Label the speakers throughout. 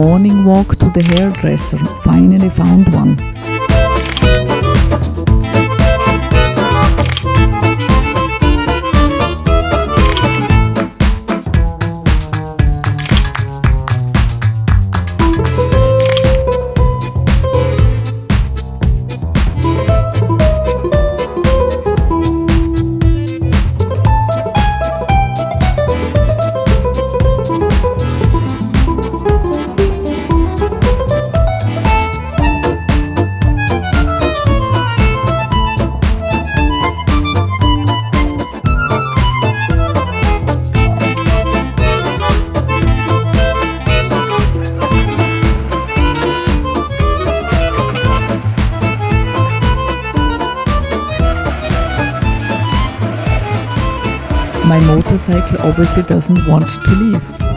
Speaker 1: Morning walk to the hairdresser. Finally found one. Motorcycle obviously doesn't want to leave.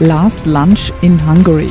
Speaker 1: Last Lunch in Hungary.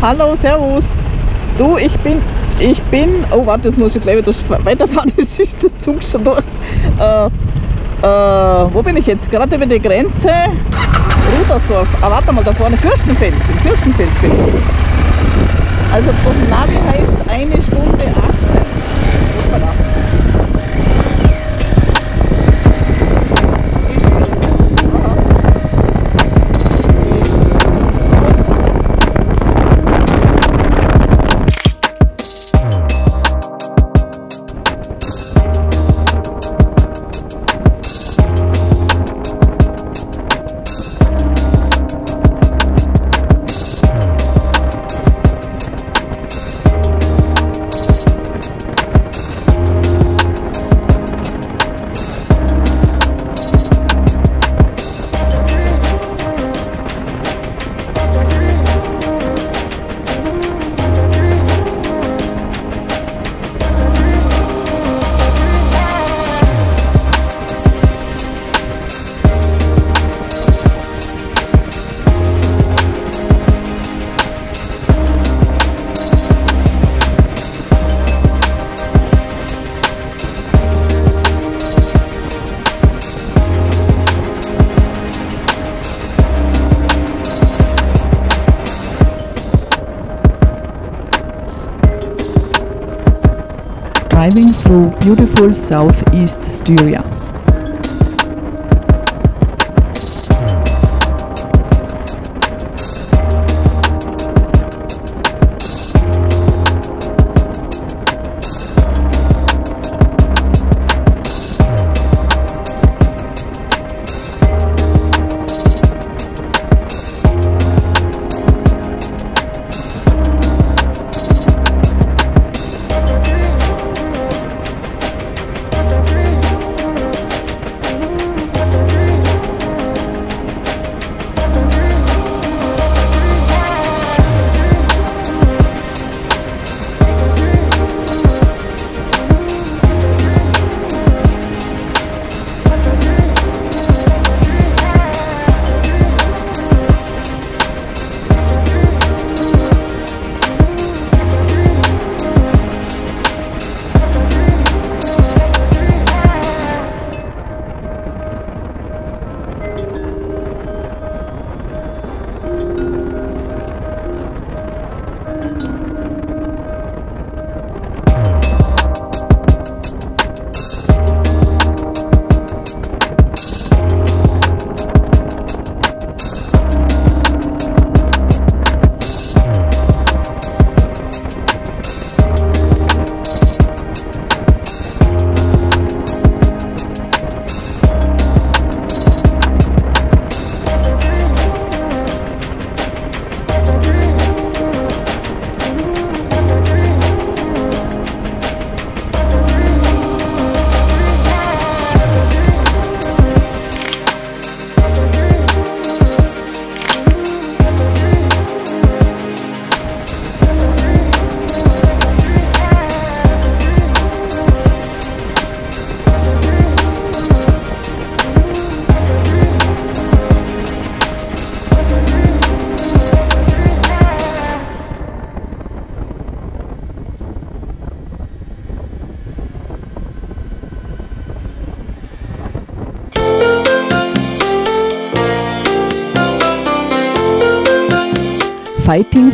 Speaker 2: Hallo, Servus. Du, ich bin, ich bin, oh warte, jetzt muss ich gleich wieder weiterfahren, das ist der Zug schon durch. Äh, äh, wo bin ich jetzt? Gerade über die Grenze, Rudersdorf. Ah, warte mal, da vorne, Fürstenfeld, Fürstenfeld bin ich. Also dem Navi heißt es eine Stunde 18.
Speaker 1: Through beautiful southeast Styria.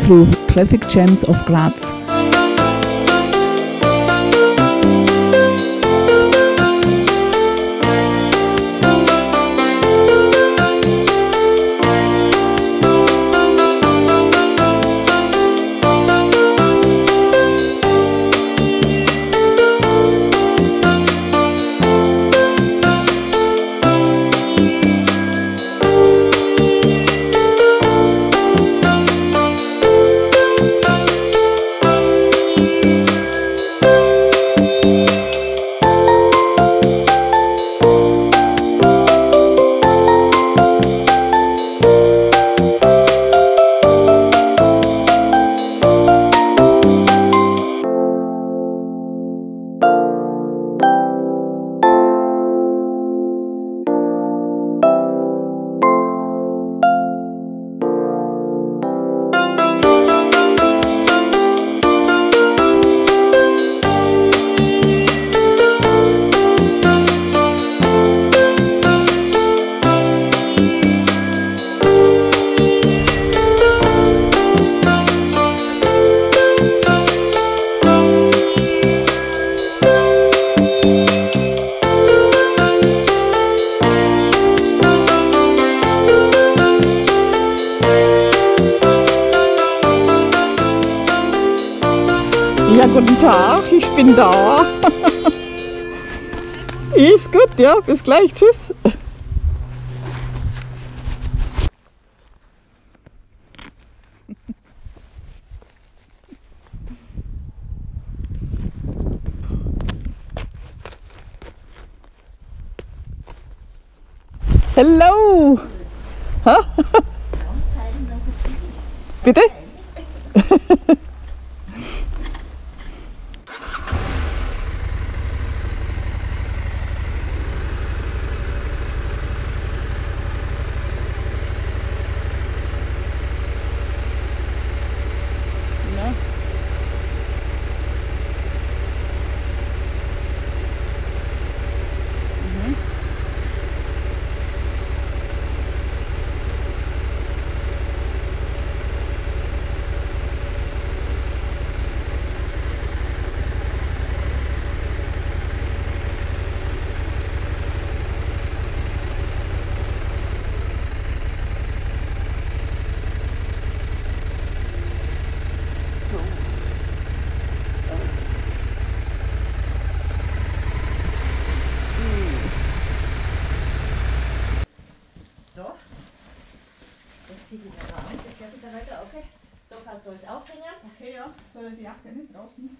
Speaker 1: Through traffic jams of Graz.
Speaker 2: Guten Tag, ich bin da. Ist gut, ja. Bis gleich. Tschüss. Hello! Bitte?
Speaker 3: die
Speaker 2: Jacke ne, draußen.